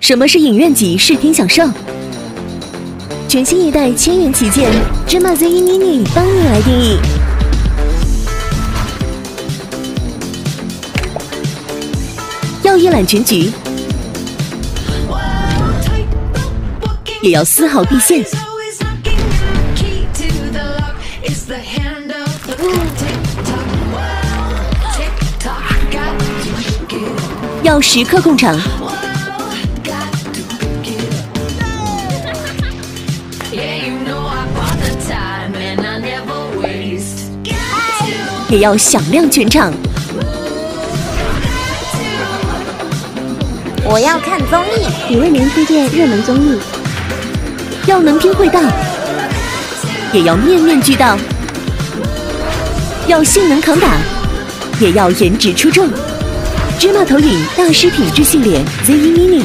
什么是影院级视听享受？全新一代千元旗舰芝麻 Z1 mini 帮你来定义。要一览全局，也要丝毫毕现。要时刻控场，也要响亮全场。我要看综艺，也为您推荐热门综艺。要能拼会道，也要面面俱到。要性能扛打，也要颜值出众。芝麻投影大师品质系列 Z1 mini。